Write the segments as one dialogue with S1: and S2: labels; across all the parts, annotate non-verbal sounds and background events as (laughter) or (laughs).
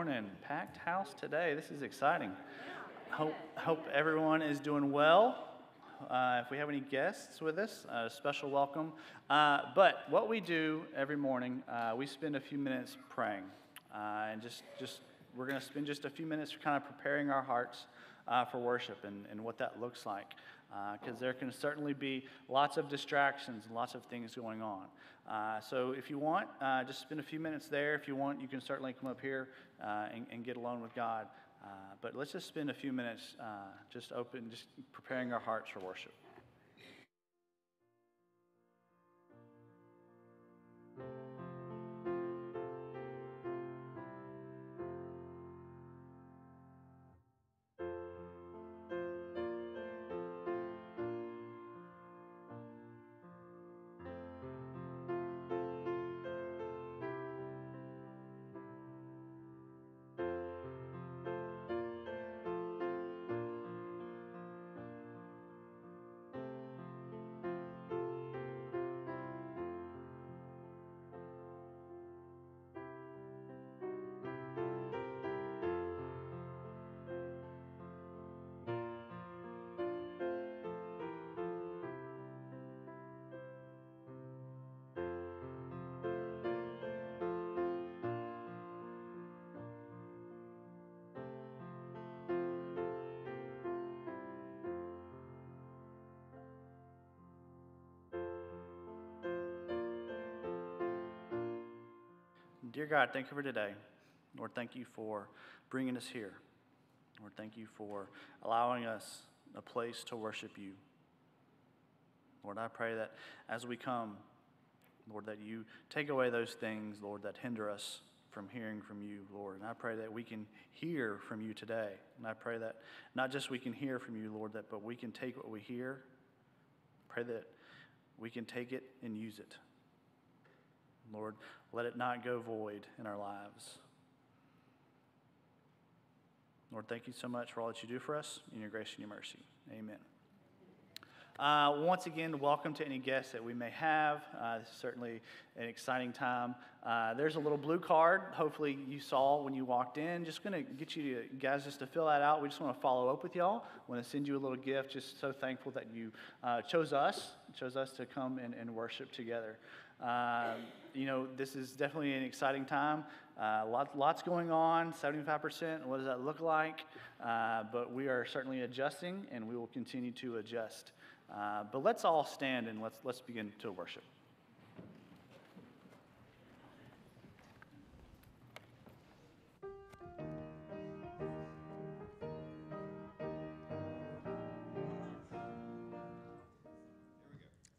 S1: morning. Packed house today. This is exciting. Hope, hope everyone is doing well. Uh, if we have any guests with us, a special welcome. Uh, but what we do every morning, uh, we spend a few minutes praying. Uh, and just, just we're going to spend just a few minutes kind of preparing our hearts uh, for worship and, and what that looks like. Because uh, there can certainly be lots of distractions and lots of things going on. Uh, so if you want, uh, just spend a few minutes there. If you want, you can certainly come up here and, and, get alone with God. But let's just spend a few minutes just open, just preparing our hearts for worship. Dear God, thank you for today. Lord, thank you for bringing us here. Lord, thank you for allowing us a place to worship you. Lord, I pray that as we come, Lord, that you take away those things, Lord, that hinder us from hearing from you, Lord. And I pray that we can hear from you today. And I pray that not just we can hear from you, Lord, that but we can take what we hear. Pray that we can take it and use it. Lord, let it not go void in our lives. Lord, thank you so much for all that you do for us in your grace and your mercy. Amen. Uh, once again, welcome to any guests that we may have. Uh, this is certainly an exciting time. Uh, there's a little blue card. Hopefully, you saw when you walked in. Just going to get you guys just to fill that out. We just want to follow up with y'all. Want to send you a little gift. Just so thankful that you uh, chose us, chose us to come and, and worship together. Uh, you know, this is definitely an exciting time. Uh, lot, lots going on, 75%. What does that look like? Uh, but we are certainly adjusting, and we will continue to adjust. Uh, but let's all stand and let's, let's begin to worship.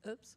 S2: Oops.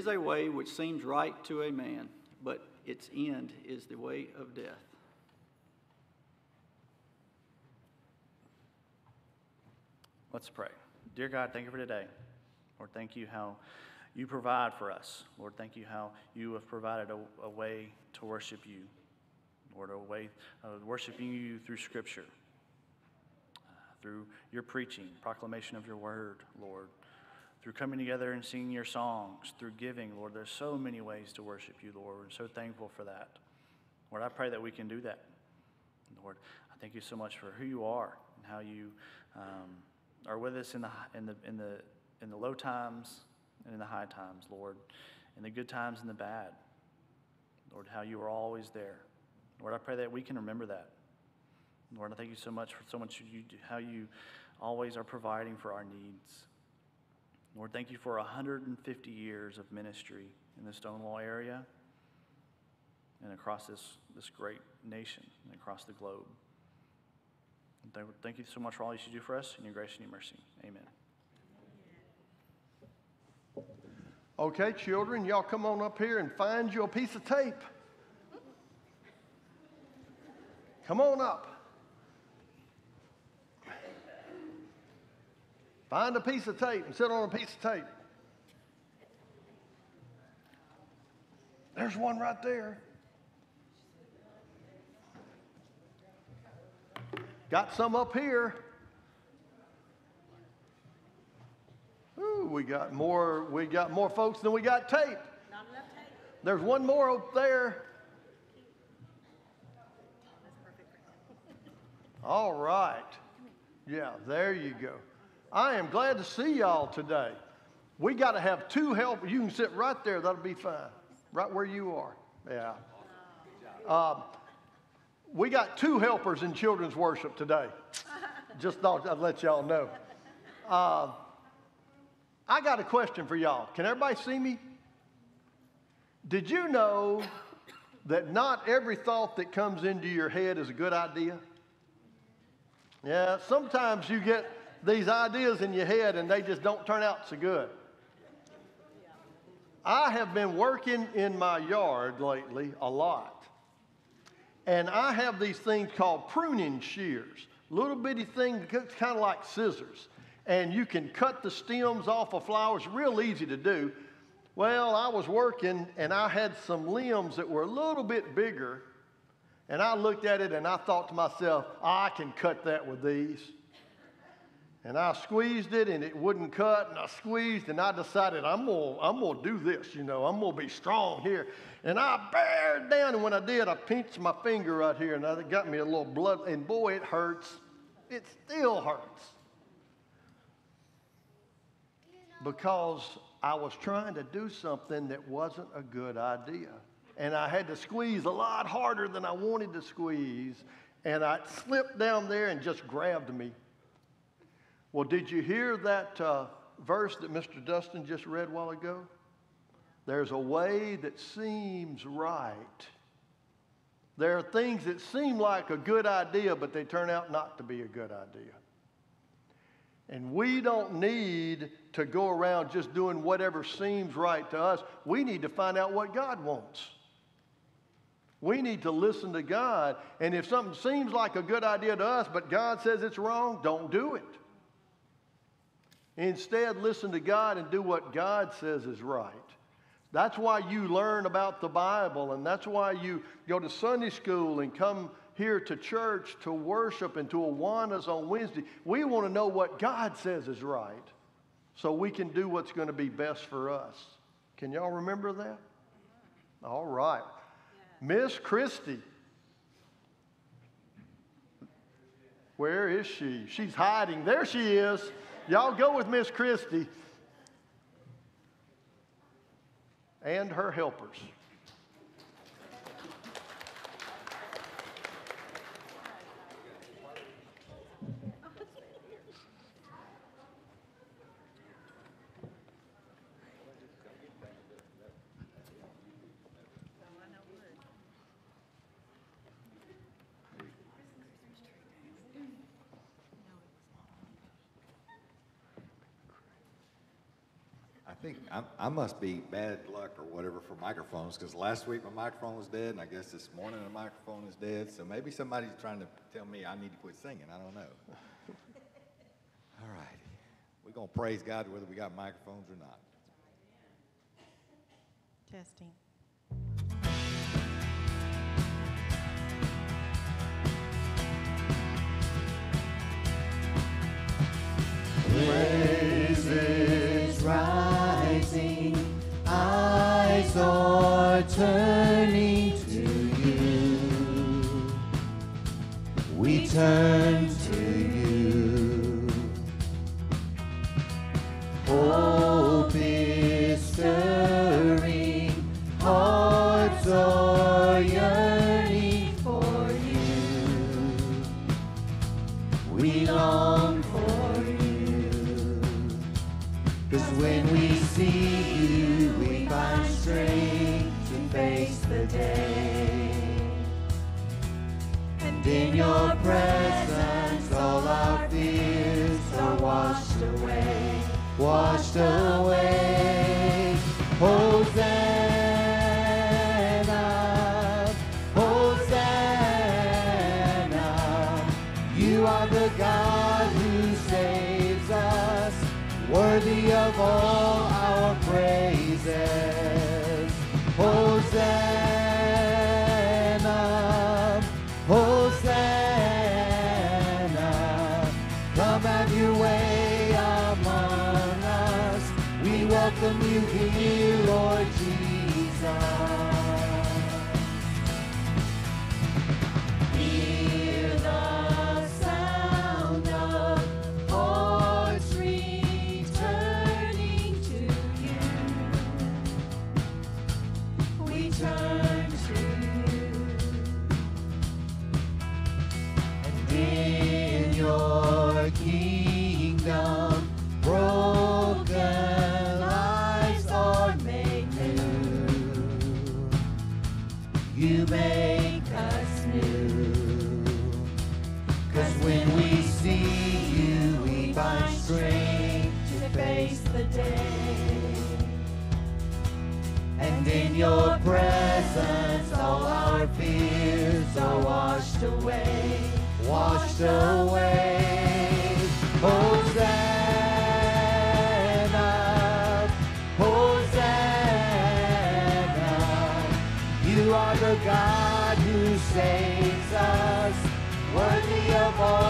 S3: Is a way which seems right to a man, but its end is the way of death.
S1: Let's pray. Dear God, thank you for today. Lord, thank you how you provide for us. Lord, thank you how you have provided a, a way to worship you. Lord, a way of worshiping you through Scripture, uh, through your preaching, proclamation of your word, Lord through coming together and singing your songs, through giving, Lord. There's so many ways to worship you, Lord. We're so thankful for that. Lord, I pray that we can do that. Lord, I thank you so much for who you are and how you um, are with us in the, in, the, in, the, in the low times and in the high times, Lord, in the good times and the bad. Lord, how you are always there. Lord, I pray that we can remember that. Lord, I thank you so much for so much you, how you always are providing for our needs. Lord, thank you for 150 years of ministry in the Stonewall area and across this, this great nation and across the globe. And thank you so much for all you should do for us in your grace and your mercy. Amen.
S4: Okay, children, y'all come on up here and find you a piece of tape. Come on up. Find a piece of tape and sit on a piece of tape. There's one right there. Got some up here. Ooh, we got more. We got more folks than we got tape. Tape. There's one more up there. All right. Yeah, there you go. I am glad to see y'all today. We got to have two helpers. You can sit right there, that'll be fine. Right where you are. Yeah. Um, we got two helpers in children's worship today. Just thought I'd let y'all know. Uh, I got a question for y'all. Can everybody see me? Did you know that not every thought that comes into your head is a good idea? Yeah, sometimes you get these ideas in your head and they just don't turn out so good. I have been working in my yard lately a lot. And I have these things called pruning shears, little bitty things, kind of like scissors. And you can cut the stems off of flowers, real easy to do. Well, I was working and I had some limbs that were a little bit bigger. And I looked at it and I thought to myself, I can cut that with these. And I squeezed it and it wouldn't cut. And I squeezed and I decided I'm going to I'm gonna do this, you know, I'm going to be strong here. And I bared down. And when I did, I pinched my finger right here and it got me a little blood. And boy, it hurts. It still hurts. Because I was trying to do something that wasn't a good idea. And I had to squeeze a lot harder than I wanted to squeeze. And I slipped down there and just grabbed me Well, did you hear that uh, verse that Mr. Dustin just read a while ago? There's a way that seems right. There are things that seem like a good idea, but they turn out not to be a good idea. And we don't need to go around just doing whatever seems right to us. We need to find out what God wants. We need to listen to God. And if something seems like a good idea to us, but God says it's wrong, don't do it. Instead, listen to God and do what God says is right. That's why you learn about the Bible, and that's why you go to Sunday school and come here to church to worship and to Awanas on Wednesday. We want to know what God says is right so we can do what's going to be best for us. Can y'all remember that? All right. Miss Christie. Where is she? She's hiding. There she is. Y'all go with Miss Christie and her helpers.
S5: I I, I must be bad luck or whatever for microphones because last week my microphone was dead, and I guess this morning the microphone is dead. So maybe somebody's trying to tell me I need to quit singing. I don't know. (laughs) All righty. We're going to praise God whether we got microphones or not.
S6: Testing.
S2: Praises turn to you. Hope is stirring, hearts are yearning for you. We long for you. Cause when we see you, we find strength to face the day. In your presence, all our fears are washed away, washed away. God who saves us, worthy of all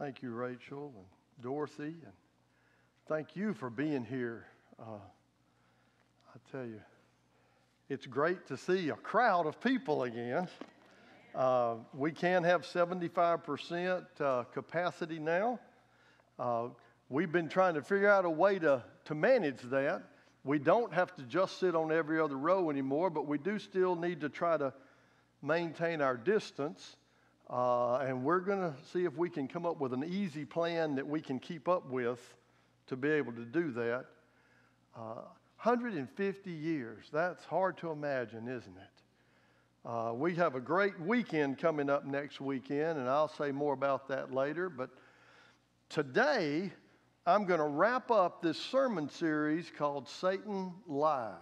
S4: Thank you, Rachel and Dorothy, and thank you for being here. Uh, I tell you, it's great to see a crowd of people again. Uh, we can have 75% uh, capacity now. Uh, we've been trying to figure out a way to, to manage that. We don't have to just sit on every other row anymore, but we do still need to try to maintain our distance. Uh, and we're going to see if we can come up with an easy plan that we can keep up with to be able to do that. Uh, 150 years, that's hard to imagine, isn't it? Uh, we have a great weekend coming up next weekend, and I'll say more about that later. But today, I'm going to wrap up this sermon series called Satan Lies.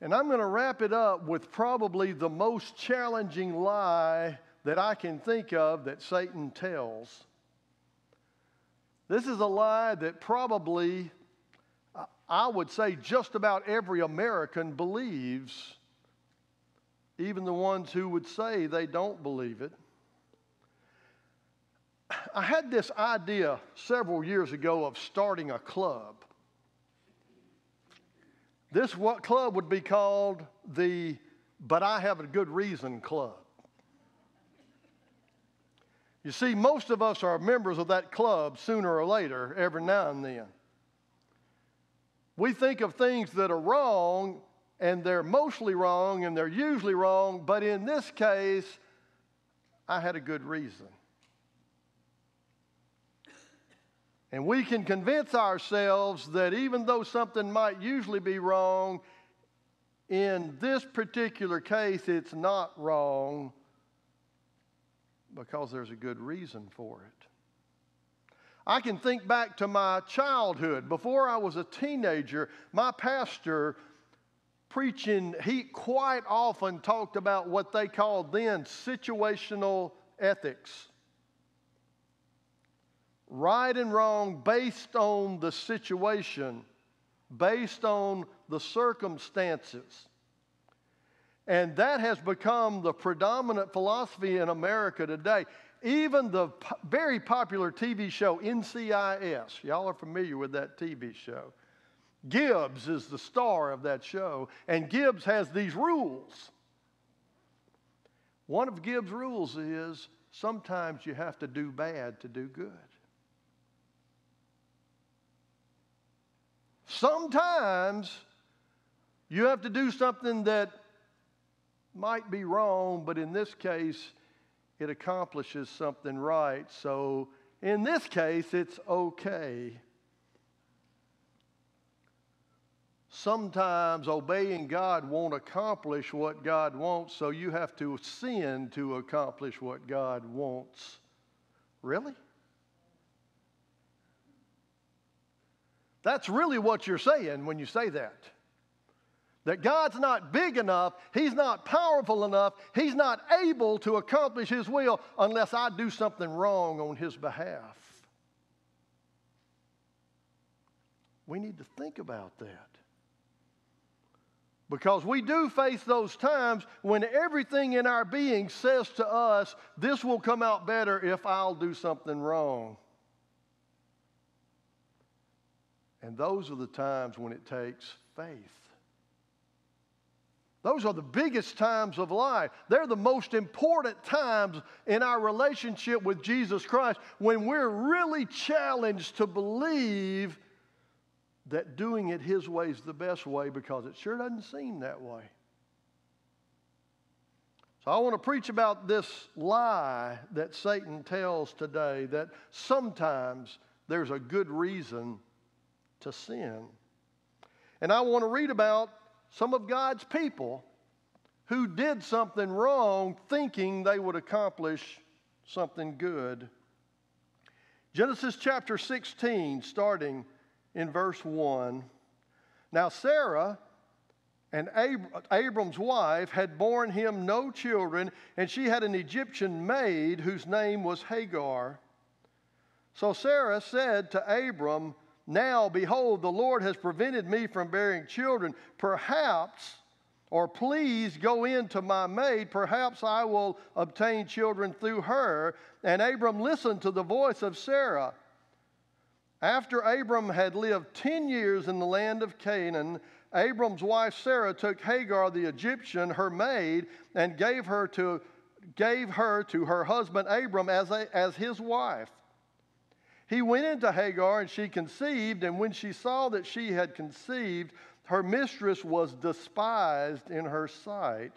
S4: And I'm going to wrap it up with probably the most challenging lie that I can think of that Satan tells. This is a lie that probably, I would say, just about every American believes, even the ones who would say they don't believe it. I had this idea several years ago of starting a club. This what club would be called the But I Have a Good Reason Club. You see, most of us are members of that club sooner or later, every now and then. We think of things that are wrong, and they're mostly wrong, and they're usually wrong, but in this case, I had a good reason. And we can convince ourselves that even though something might usually be wrong, in this particular case, it's not wrong because there's a good reason for it. I can think back to my childhood. Before I was a teenager, my pastor preaching, he quite often talked about what they called then situational ethics right and wrong based on the situation, based on the circumstances. And that has become the predominant philosophy in America today. Even the very popular TV show NCIS, y'all are familiar with that TV show. Gibbs is the star of that show, and Gibbs has these rules. One of Gibbs' rules is sometimes you have to do bad to do good. Sometimes you have to do something that might be wrong, but in this case, it accomplishes something right. So in this case, it's okay. Sometimes obeying God won't accomplish what God wants, so you have to sin to accomplish what God wants. Really? That's really what you're saying when you say that. That God's not big enough, He's not powerful enough, He's not able to accomplish His will unless I do something wrong on His behalf. We need to think about that. Because we do face those times when everything in our being says to us, this will come out better if I'll do something wrong. And those are the times when it takes faith. Those are the biggest times of life. They're the most important times in our relationship with Jesus Christ when we're really challenged to believe that doing it His way is the best way because it sure doesn't seem that way. So I want to preach about this lie that Satan tells today that sometimes there's a good reason to sin. And I want to read about some of God's people who did something wrong thinking they would accomplish something good. Genesis chapter 16, starting in verse 1. Now, Sarah and Ab- Abram's wife had borne him no children, and she had an Egyptian maid whose name was Hagar. So Sarah said to Abram, now, behold, the Lord has prevented me from bearing children. Perhaps Or please go in to my maid, perhaps I will obtain children through her. And Abram listened to the voice of Sarah. After Abram had lived 10 years in the land of Canaan, Abram's wife Sarah took Hagar the Egyptian, her maid, and gave her to, gave her, to her husband Abram as, a, as his wife. He went into Hagar and she conceived, and when she saw that she had conceived, her mistress was despised in her sight.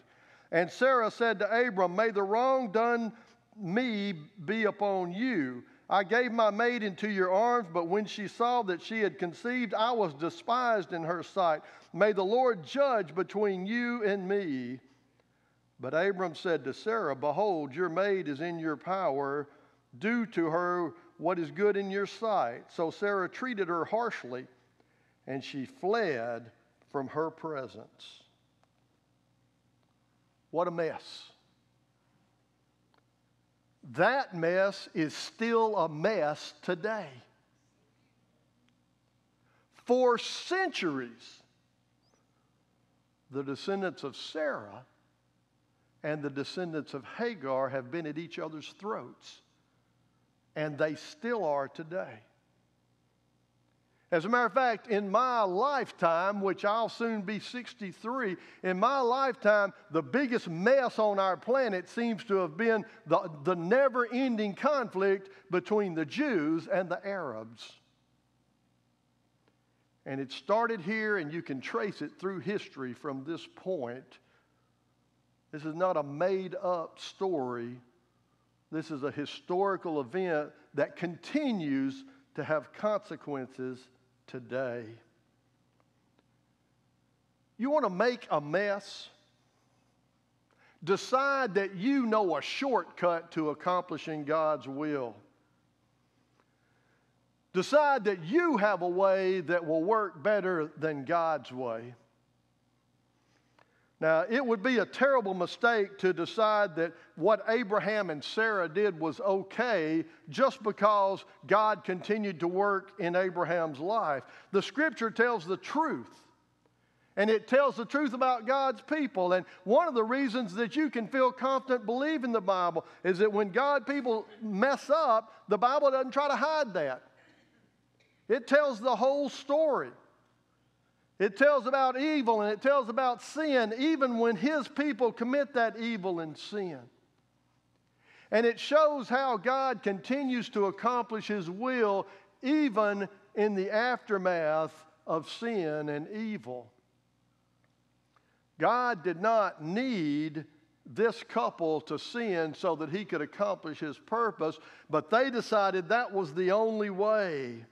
S4: And Sarah said to Abram, May the wrong done me be upon you. I gave my maid into your arms, but when she saw that she had conceived, I was despised in her sight. May the Lord judge between you and me. But Abram said to Sarah, Behold, your maid is in your power. Do to her what is good in your sight. So Sarah treated her harshly, and she fled from her presence. What a mess. That mess is still a mess today. For centuries, the descendants of Sarah and the descendants of Hagar have been at each other's throats, and they still are today. As a matter of fact, in my lifetime, which I'll soon be 63, in my lifetime, the biggest mess on our planet seems to have been the, the never ending conflict between the Jews and the Arabs. And it started here, and you can trace it through history from this point. This is not a made up story. This is a historical event that continues to have consequences today. You want to make a mess? Decide that you know a shortcut to accomplishing God's will. Decide that you have a way that will work better than God's way. Now, it would be a terrible mistake to decide that what Abraham and Sarah did was okay just because God continued to work in Abraham's life. The scripture tells the truth. And it tells the truth about God's people. And one of the reasons that you can feel confident believing the Bible is that when God people mess up, the Bible doesn't try to hide that. It tells the whole story. It tells about evil and it tells about sin, even when his people commit that evil and sin. And it shows how God continues to accomplish his will even in the aftermath of sin and evil. God did not need this couple to sin so that he could accomplish his purpose, but they decided that was the only way.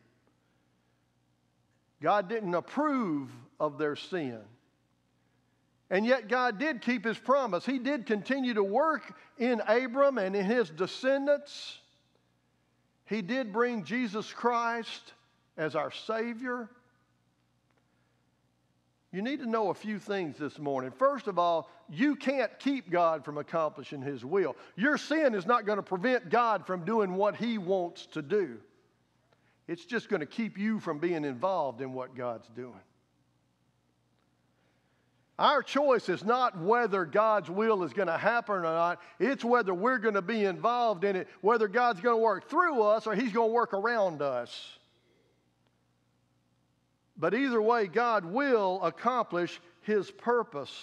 S4: God didn't approve of their sin. And yet, God did keep his promise. He did continue to work in Abram and in his descendants. He did bring Jesus Christ as our Savior. You need to know a few things this morning. First of all, you can't keep God from accomplishing His will. Your sin is not going to prevent God from doing what He wants to do. It's just going to keep you from being involved in what God's doing. Our choice is not whether God's will is going to happen or not. It's whether we're going to be involved in it, whether God's going to work through us or He's going to work around us. But either way, God will accomplish His purpose.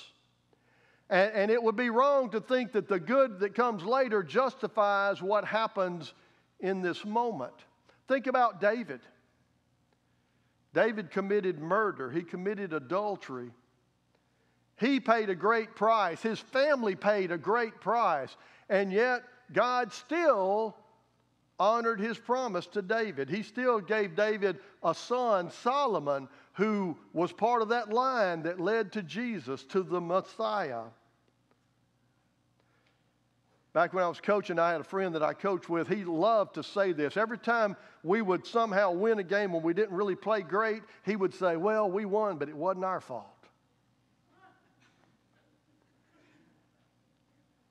S4: And, and, it would be wrong to think that the good that comes later justifies what happens in this moment. Think about David. David committed murder, he committed adultery. He paid a great price, his family paid a great price, and yet God still honored his promise to David. He still gave David a son, Solomon, who was part of that line that led to Jesus, to the Messiah. Back when I was coaching, I had a friend that I coached with. He loved to say this. Every time we would somehow win a game when we didn't really play great, he would say, Well, we won, but it wasn't our fault.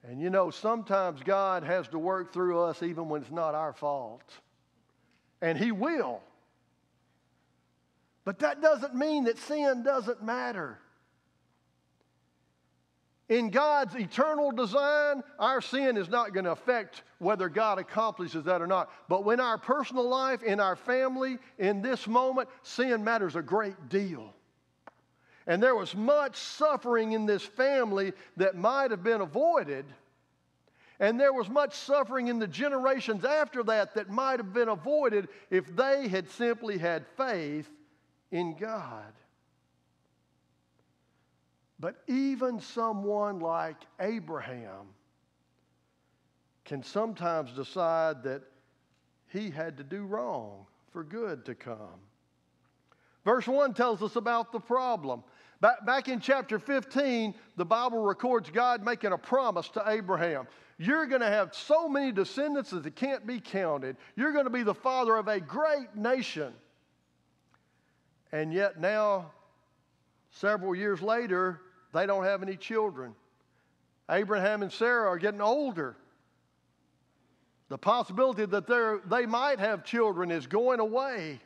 S4: And you know, sometimes God has to work through us even when it's not our fault. And He will. But that doesn't mean that sin doesn't matter. In God's eternal design, our sin is not going to affect whether God accomplishes that or not. But when our personal life, in our family, in this moment, sin matters a great deal. And there was much suffering in this family that might have been avoided. And there was much suffering in the generations after that that might have been avoided if they had simply had faith in God. But even someone like Abraham can sometimes decide that he had to do wrong for good to come. Verse 1 tells us about the problem. Back, in chapter 15, the Bible records God making a promise to Abraham. You're going to have so many descendants that it can't be counted. You're going to be the father of a great nation. And yet, now, several years later, they don't have any children. Abraham and Sarah are getting older. The possibility that they might have children is going away.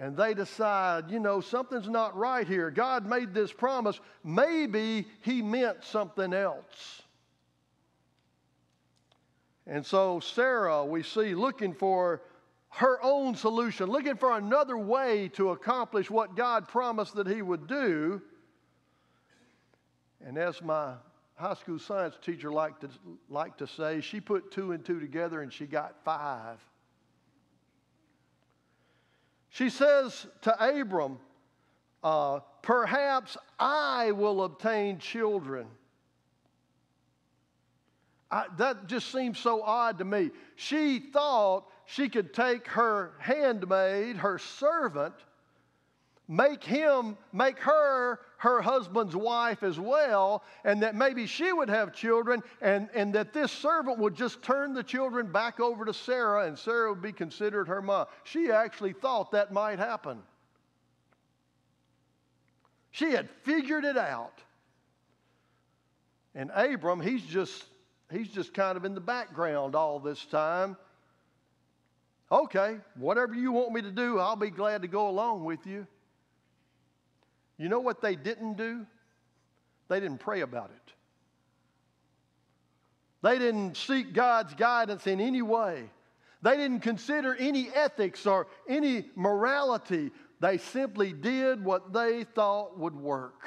S4: And they decide, you know, something's not right here. God made this promise. Maybe He meant something else. And so Sarah, we see, looking for her own solution, looking for another way to accomplish what God promised that He would do. And as my high school science teacher liked to, liked to say, she put two and two together and she got five. She says to Abram, uh, Perhaps I will obtain children. I, that just seems so odd to me. She thought she could take her handmaid, her servant, make him, make her her husband's wife as well, and that maybe she would have children, and, and that this servant would just turn the children back over to Sarah, and Sarah would be considered her mom. She actually thought that might happen. She had figured it out. And Abram, he's just he's just kind of in the background all this time. Okay, whatever you want me to do, I'll be glad to go along with you. You know what they didn't do? They didn't pray about it. They didn't seek God's guidance in any way. They didn't consider any ethics or any morality. They simply did what they thought would work.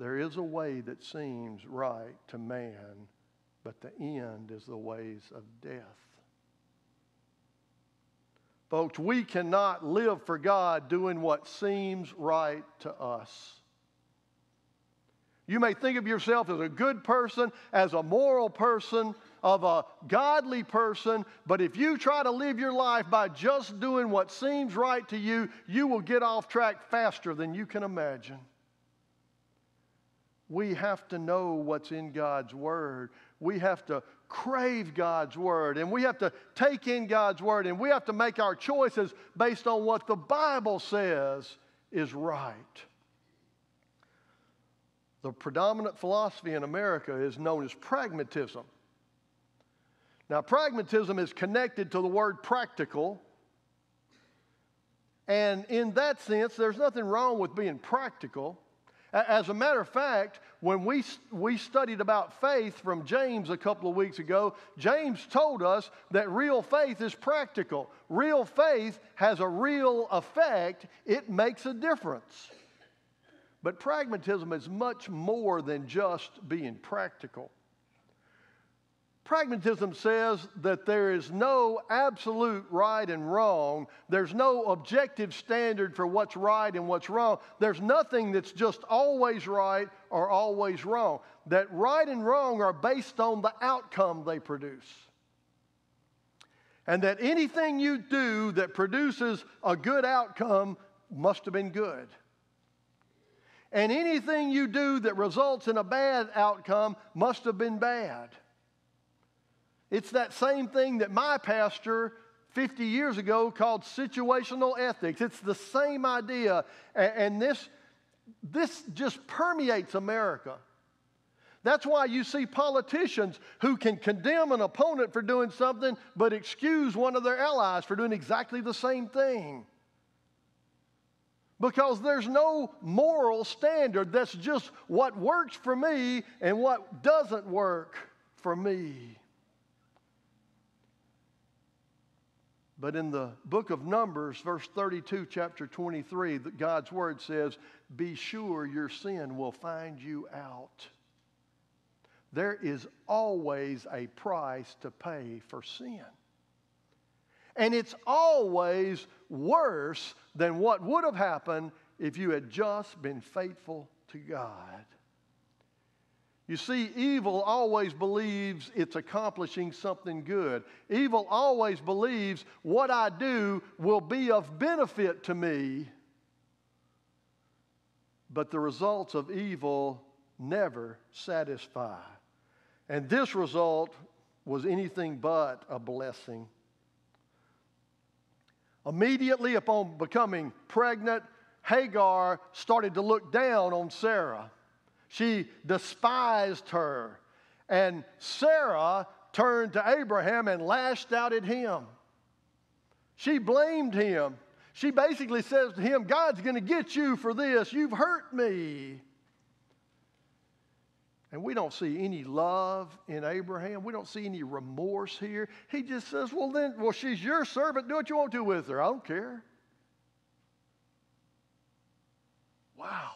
S4: There is a way that seems right to man, but the end is the ways of death. Folks, we cannot live for God doing what seems right to us. You may think of yourself as a good person, as a moral person, of a godly person, but if you try to live your life by just doing what seems right to you, you will get off track faster than you can imagine. We have to know what's in God's Word. We have to crave God's Word and we have to take in God's Word and we have to make our choices based on what the Bible says is right. The predominant philosophy in America is known as pragmatism. Now, pragmatism is connected to the word practical. And in that sense, there's nothing wrong with being practical. As a matter of fact, when we, we studied about faith from James a couple of weeks ago, James told us that real faith is practical. Real faith has a real effect, it makes a difference. But pragmatism is much more than just being practical. Pragmatism says that there is no absolute right and wrong. There's no objective standard for what's right and what's wrong. There's nothing that's just always right or always wrong. That right and wrong are based on the outcome they produce. And that anything you do that produces a good outcome must have been good. And anything you do that results in a bad outcome must have been bad. It's that same thing that my pastor 50 years ago called situational ethics. It's the same idea. And this, this just permeates America. That's why you see politicians who can condemn an opponent for doing something but excuse one of their allies for doing exactly the same thing. because there's no moral standard. That's just what works for me and what doesn't work for me. But in the book of Numbers, verse 32, chapter 23, God's word says, Be sure your sin will find you out. There is always a price to pay for sin. And it's always worse than what would have happened if you had just been faithful to God. You see, evil always believes it's accomplishing something good. Evil always believes what I do will be of benefit to me. But the results of evil never satisfy. And this result was anything but a blessing. Immediately upon becoming pregnant, Hagar started to look down on Sarah. She despised her. And Sarah turned to Abraham and lashed out at him. She blamed him. She basically says to him, God's going to get you for this. You've hurt me. And we don't see any love in Abraham. We don't see any remorse here. He just says, Well, then, well, she's your servant. Do what you want to with her. I don't care. Wow.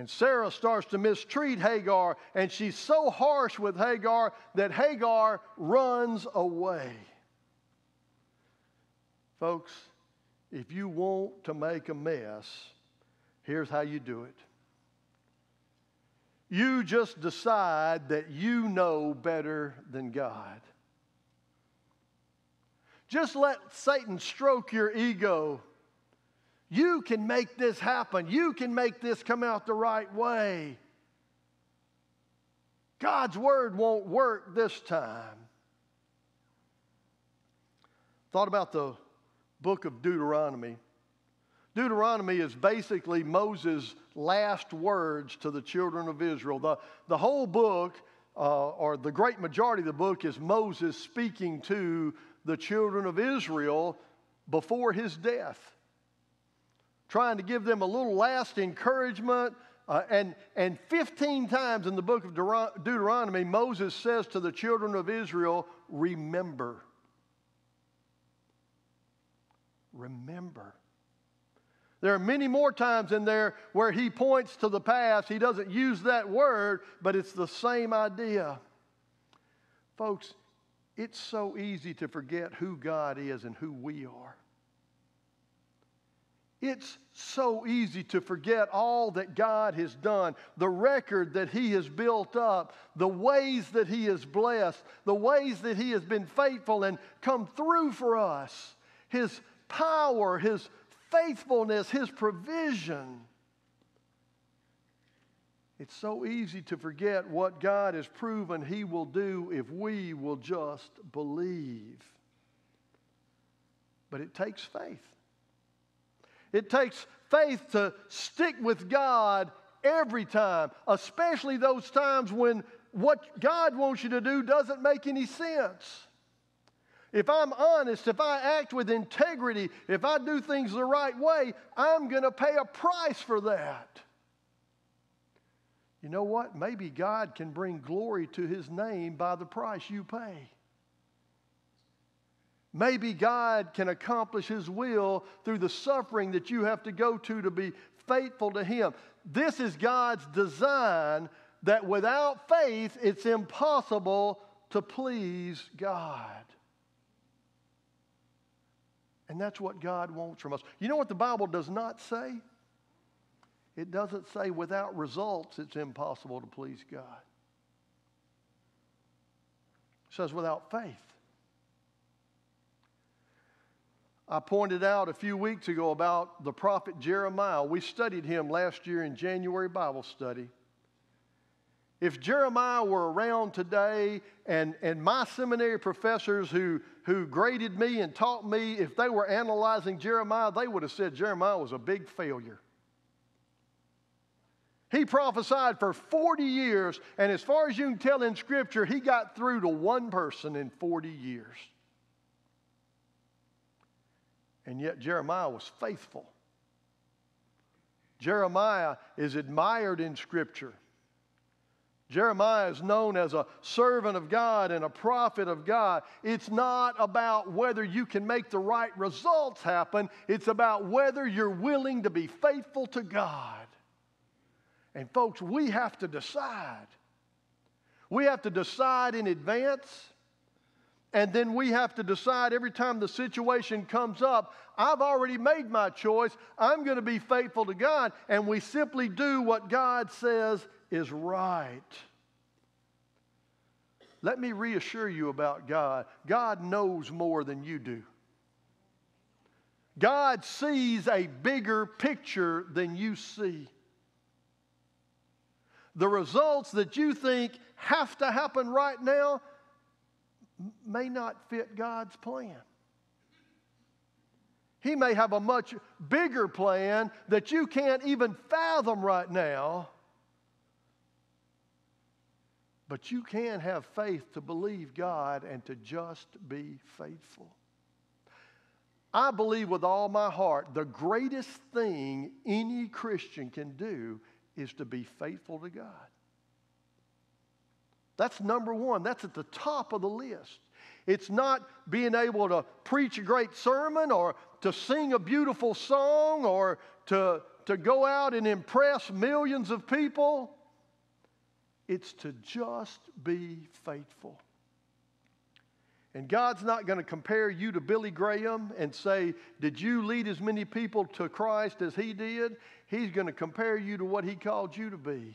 S4: And Sarah starts to mistreat Hagar, and she's so harsh with Hagar that Hagar runs away. Folks, if you want to make a mess, here's how you do it. You just decide that you know better than God. Just let Satan stroke your ego you can make this happen. You can make this come out the right way. God's word won't work this time. Thought about the book of Deuteronomy. Deuteronomy is basically Moses' last words to the children of Israel. The, the whole book, uh, or the great majority of the book, is Moses speaking to the children of Israel before his death trying to give them a little last encouragement. Uh, and, and 15 times in the book of Deuteronomy, Moses says to the children of Israel, Remember. Remember. There are many more times in there where he points to the past. He doesn't use that word, but it's the same idea. Folks, it's so easy to forget who God is and who we are. It's so easy to forget all that God has done, the record that He has built up, the ways that He has blessed, the ways that He has been faithful and come through for us, His power, His faithfulness, His provision. It's so easy to forget what God has proven He will do if we will just believe. But it takes faith. It takes faith to stick with God every time, especially those times when what God wants you to do doesn't make any sense. If I'm honest, if I act with integrity, if I do things the right way, I'm going to pay a price for that. You know what? Maybe God can bring glory to his name by the price you pay. Maybe God can accomplish His will through the suffering that you have to go to to be faithful to Him. This is God's design that without faith, it's impossible to please God. And that's what God wants from us. You know what the Bible does not say? It doesn't say without results, it's impossible to please God. It says without faith. I pointed out a few weeks ago about the prophet Jeremiah. We studied him last year in January Bible study. If Jeremiah were around today and, and my seminary professors who, who graded me and taught me, if they were analyzing Jeremiah, they would have said Jeremiah was a big failure. He prophesied for 40 years, and as far as you can tell in Scripture, he got through to one person in 40 years. And yet Jeremiah was faithful. Jeremiah is admired in Scripture. Jeremiah is known as a servant of God and a prophet of God. It's not about whether you can make the right results happen, it's about whether you're willing to be faithful to God. And, folks, we have to decide. We have to decide in advance, and then we have to decide every time the situation comes up I've already made my choice. I'm going to be faithful to God, and we simply do what God says is right. Let me reassure you about God God knows more than you do. God sees a bigger picture than you see. The results that you think have to happen right now may not fit God's plan. He may have a much bigger plan that you can't even fathom right now. But you can have faith to believe God and to just be faithful. I believe with all my heart the greatest thing any Christian can do is to be faithful to God. That's number one, that's at the top of the list. It's not being able to preach a great sermon or to sing a beautiful song or to, to go out and impress millions of people. It's to just be faithful. And God's not going to compare you to Billy Graham and say, Did you lead as many people to Christ as he did? He's going to compare you to what he called you to be.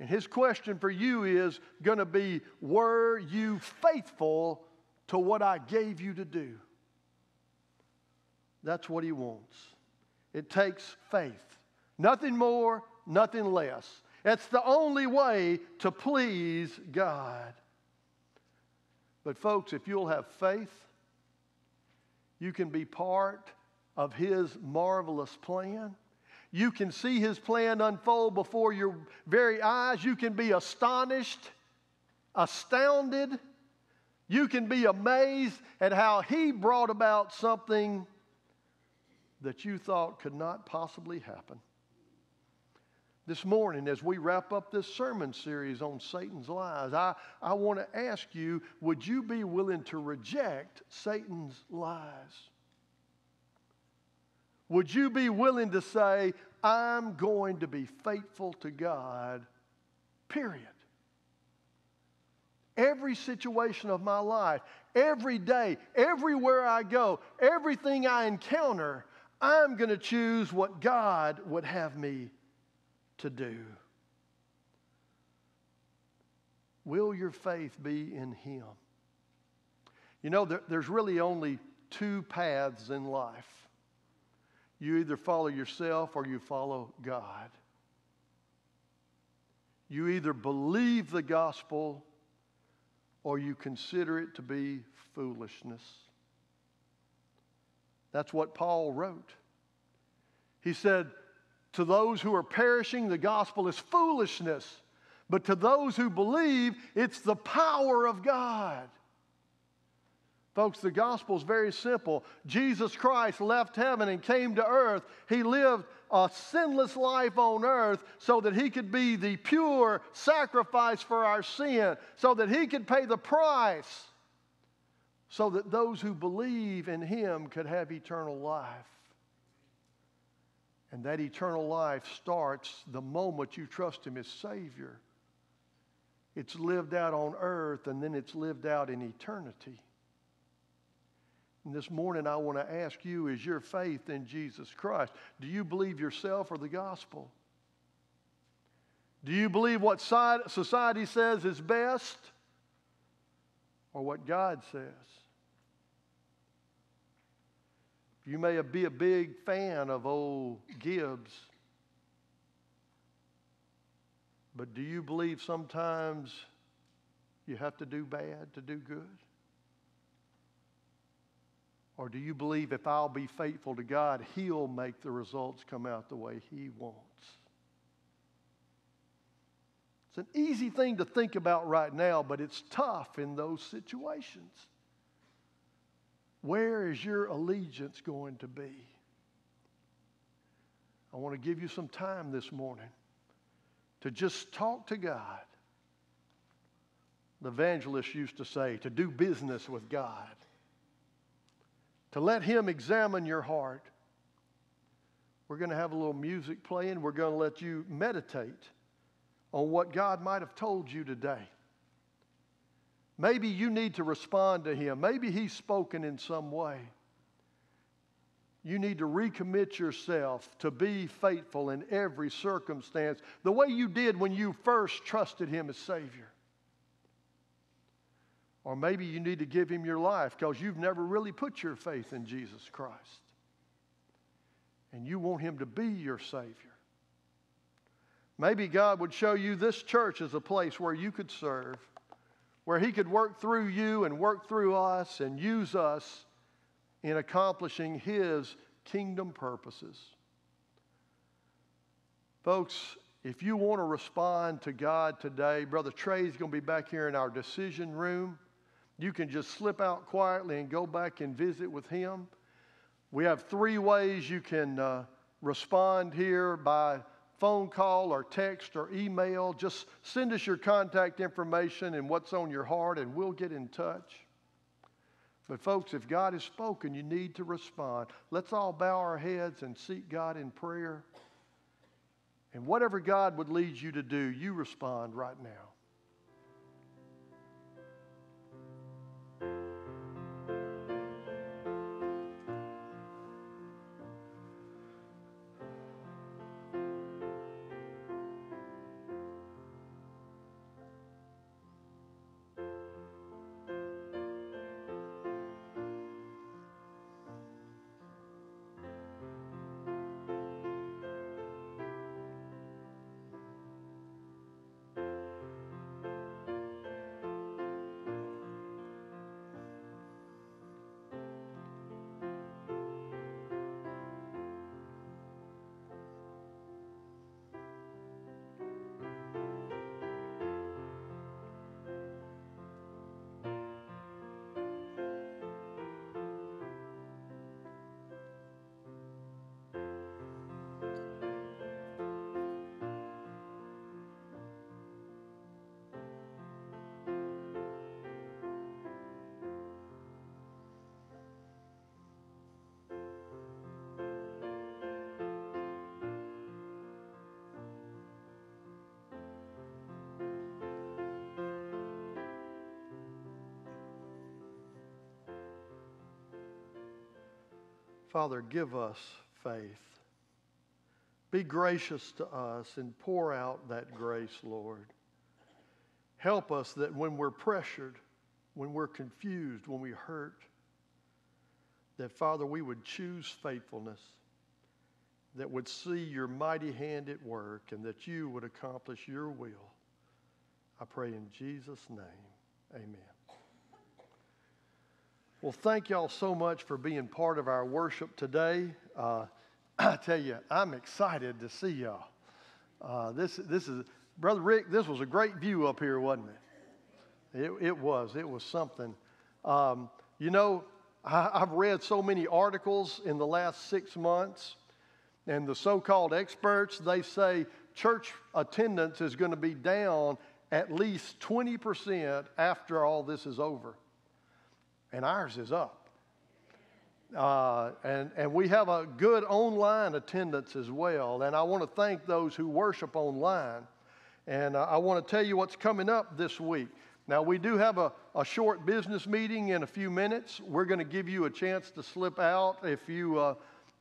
S4: And his question for you is going to be Were you faithful to what I gave you to do? That's what he wants. It takes faith. Nothing more, nothing less. It's the only way to please God. But, folks, if you'll have faith, you can be part of His marvelous plan. You can see His plan unfold before your very eyes. You can be astonished, astounded. You can be amazed at how He brought about something that you thought could not possibly happen this morning as we wrap up this sermon series on Satan's lies, I, I want to ask you would you be willing to reject Satan's lies? Would you be willing to say, I'm going to be faithful to God, period? Every situation of my life, every day, everywhere I go, everything I encounter, I'm going to choose what God would have me to do. Will your faith be in Him? You know, there, there's really only two paths in life. You either follow yourself or you follow God. You either believe the gospel or you consider it to be foolishness. That's what Paul wrote. He said, to those who are perishing, the gospel is foolishness. But to those who believe, it's the power of God. Folks, the gospel is very simple. Jesus Christ left heaven and came to earth. He lived a sinless life on earth so that he could be the pure sacrifice for our sin, so that he could pay the price, so that those who believe in him could have eternal life. And that eternal life starts the moment you trust Him as Savior. It's lived out on earth and then it's lived out in eternity. And this morning, I want to ask you is your faith in Jesus Christ? Do you believe yourself or the gospel? Do you believe what society says is best or what God says? You may be a big fan of old Gibbs, but do you believe sometimes you have to do bad to do good? Or do you believe if I'll be faithful to God, He'll make the results come out the way He wants? It's an easy thing to think about right now, but it's tough in those situations. Where is your allegiance going to be? I want to give you some time this morning to just talk to God. The evangelist used to say, to do business with God, to let Him examine your heart. We're going to have a little music playing. We're going to let you meditate on what God might have told you today. Maybe you need to respond to Him. Maybe He's spoken in some way. You need to recommit yourself to be faithful in every circumstance, the way you did when you first trusted Him as Savior. Or maybe you need to give Him your life because you've never really put your faith in Jesus Christ. And you want Him to be your Savior. Maybe God would show you this church as a place where you could serve, where He could work through you and work through us and use us in accomplishing His kingdom purposes. Folks, if you want to respond to God today, Brother Trey's going to be back here in our decision room. You can just slip out quietly and go back and visit with him. We have three ways you can uh, respond here by phone call or text or email. Just send us your contact information and what's on your heart, and we'll get in touch. But, folks, if God has spoken, you need to respond. Let's all bow our heads and seek God in prayer. And whatever God would lead you to do, you respond right now. Father, give us faith. Be gracious to us and pour out that grace, Lord. Help us that when we're pressured, when we're confused, when we hurt, that, Father, we would choose faithfulness, that would see your mighty hand at work, and that you would accomplish your will. I pray in Jesus' name, amen. Well, thank y'all so much for being part of our worship today. Uh, (clears throat) I tell you, I'm excited to see y'all. Uh, this, this is, Brother Rick, this was a great view up here, wasn't it? It, it was. It was something. Um, you know, I, I've read so many articles in the last six months, and the so called experts, they say church attendance is going to be down at least 20% after all this is over and ours is up. Uh, and, and we have a good online attendance as well. And I want to thank those who worship online. And uh, I want to tell you what's coming up this week. Now, we do have a, a short business meeting in a few minutes. We're going to give you a chance to slip out if you uh,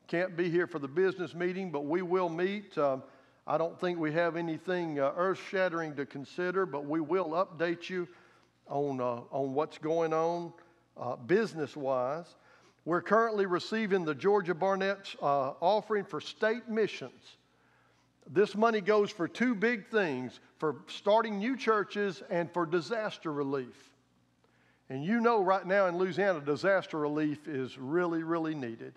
S4: can't be here for the business meeting, but we will meet. Um, I don't think we have anything uh, earth shattering to consider, but we will update you on, uh, on what's going on uh, business wise. We're currently receiving the Georgia Barnette uh, offering for state missions. This money goes for two big things for starting new churches and for disaster relief. And you know, right now in Louisiana, disaster relief is really, really needed.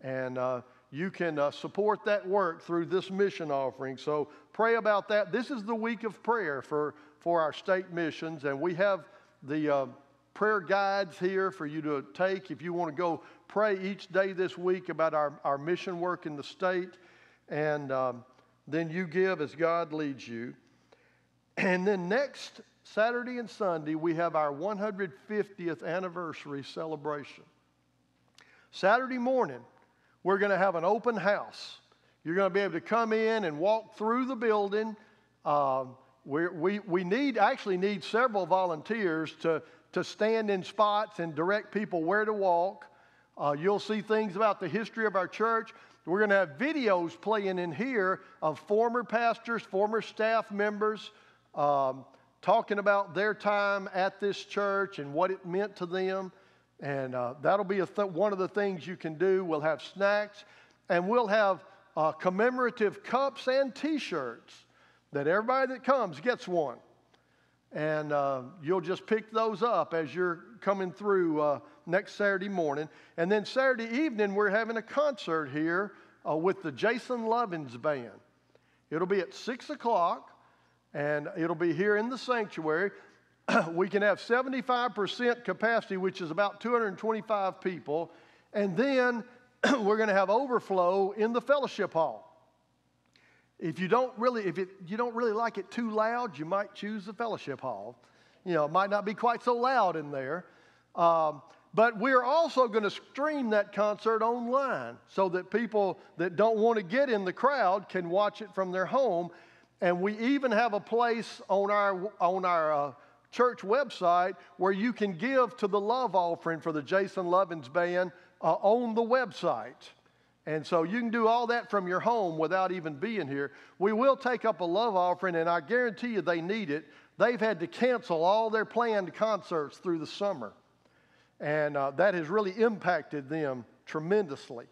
S4: And uh, you can uh, support that work through this mission offering. So pray about that. This is the week of prayer for, for our state missions, and we have the uh, prayer guides here for you to take if you want to go pray each day this week about our, our mission work in the state. And um, then you give as God leads you. And then next Saturday and Sunday, we have our 150th anniversary celebration. Saturday morning, we're going to have an open house. You're going to be able to come in and walk through the building. Um, we we, need, actually need several volunteers to, to stand in spots and direct people where to walk. Uh, you'll see things about the history of our church. We're going to have videos playing in here of former pastors, former staff members, um, talking about their time at this church and what it meant to them. And uh, that'll be th- one of the things you can do. We'll have snacks and we'll have uh, commemorative cups and t shirts that everybody that comes gets one. And uh, you'll just pick those up as you're coming through uh, next Saturday morning. And then Saturday evening, we're having a concert here uh, with the Jason Lovins Band. It'll be at 6 o'clock, and it'll be here in the sanctuary. (clears throat) we can have 75% capacity, which is about 225 people. And then (clears throat) we're going to have overflow in the fellowship hall. If you don't really, if it, you don't really like it too loud, you might choose the fellowship hall. You know, it might not be quite so loud in there. Um, but we're also going to stream that concert online so that people that don't want to get in the crowd can watch it from their home. And we even have a place on our, on our uh, church website where you can give to the love offering for the Jason Lovins Band uh, on the website. And so you can do all that from your home without even being here. We will take up a love offering, and I guarantee you they need it. They've had to cancel all their planned concerts through the summer. And uh, that has really impacted them tremendously.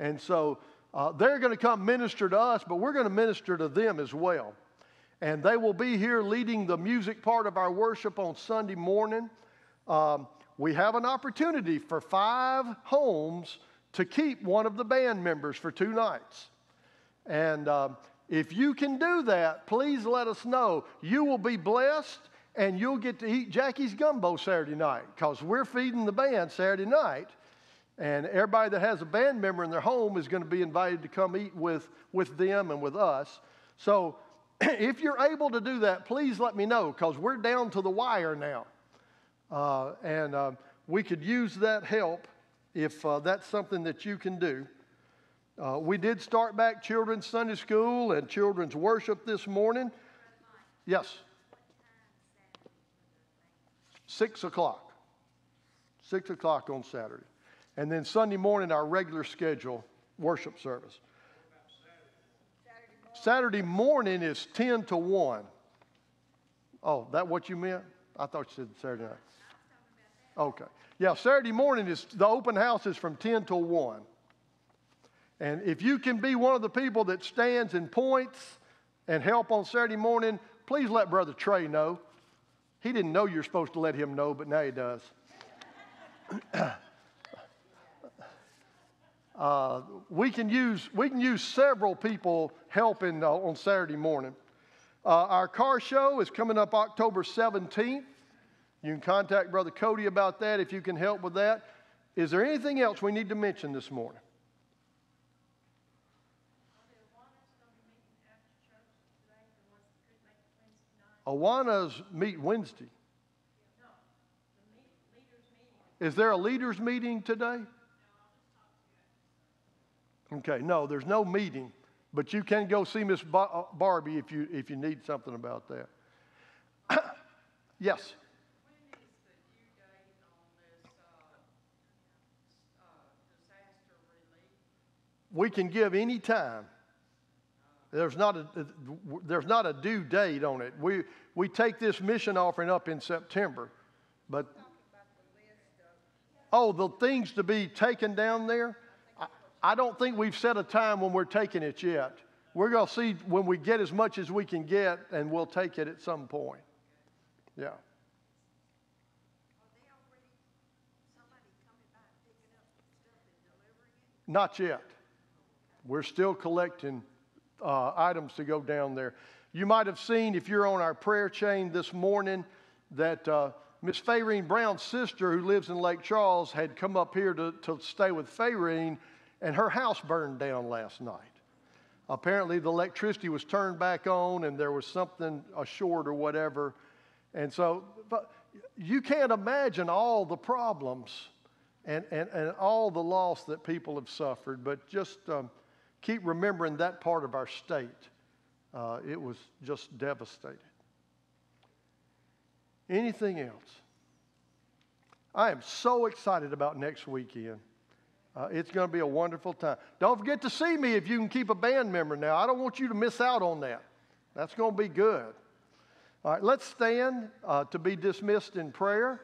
S4: And so uh, they're going to come minister to us, but we're going to minister to them as well. And they will be here leading the music part of our worship on Sunday morning. Um, we have an opportunity for five homes to keep one of the band members for two nights. And um, if you can do that, please let us know. You will be blessed and you'll get to eat Jackie's gumbo Saturday night because we're feeding the band Saturday night. And everybody that has a band member in their home is going to be invited to come eat with, with them and with us. So (clears throat) if you're able to do that, please let me know because we're down to the wire now. Uh, and uh, we could use that help if uh, that's something that you can do. Uh, we did start back children's Sunday school and children's worship this morning. Yes. Six o'clock. Six o'clock on Saturday. And then Sunday morning, our regular schedule worship service. Saturday morning is 10 to 1. Oh, that what you meant? I thought you said Saturday night. Okay. Yeah, Saturday morning is the open house is from 10 till 1. And if you can be one of the people that stands and points and help on Saturday morning, please let Brother Trey know. He didn't know you're supposed to let him know, but now he does. (coughs) uh, we, can use, we can use several people helping uh, on Saturday morning. Uh, our car show is coming up October 17th. You can contact Brother Cody about that if you can help with that. Is there anything else we need to mention this morning? Awana's meet Wednesday. Is there a leaders meeting today? Okay, no, there's no meeting, but you can go see Miss Barbie if you if you need something about that. (coughs) yes. We can give any time. There's not a, there's not a due date on it. We, we take this mission offering up in September. But, oh, the things to be taken down there? I, I don't think we've set a time when we're taking it yet. We're going to see when we get as much as we can get, and we'll take it at some point. Yeah. Not yet. We're still collecting uh, items to go down there. You might have seen, if you're on our prayer chain this morning, that uh, Miss Fayreen Brown's sister, who lives in Lake Charles, had come up here to, to stay with Fayreen, and her house burned down last night. Apparently, the electricity was turned back on, and there was something a short or whatever. And so, you can't imagine all the problems and, and, and all the loss that people have suffered, but just um, keep remembering that part of our state. Uh, it was just devastated. Anything else? I am so excited about next weekend. Uh, it's going to be a wonderful time. Don't forget to see me if you can keep a band member now. I don't want you to miss out on that. That's going to be good. All right, let's stand uh, to be dismissed in prayer.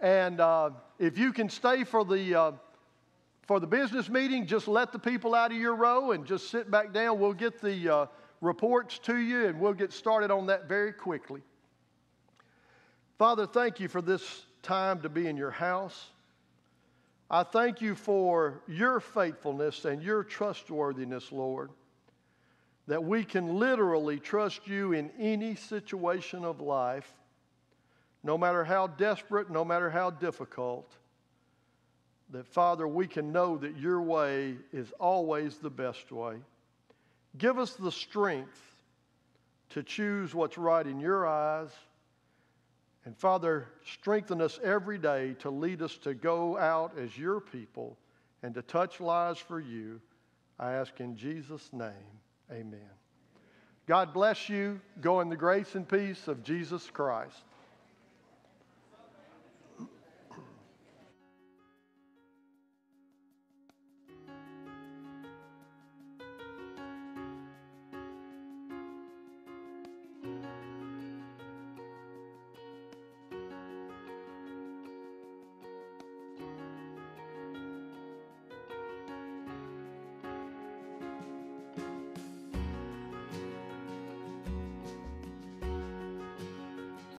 S4: And uh, if you can stay for the, uh, for the business meeting, just let the people out of your row and just sit back down. We'll get the uh, reports to you and we'll get started on that very quickly. Father, thank you for this time to be in your house. I thank you for your faithfulness and your trustworthiness, Lord, that we can literally trust you in any situation of life no matter how desperate, no matter how difficult, that Father, we can know that your way is always the best way. Give us the strength to choose what's right in your eyes. And Father, strengthen us every day to lead us to go out as your people and to touch lives for you. I ask in Jesus' name, amen. God bless you. Go in the grace and peace of Jesus Christ.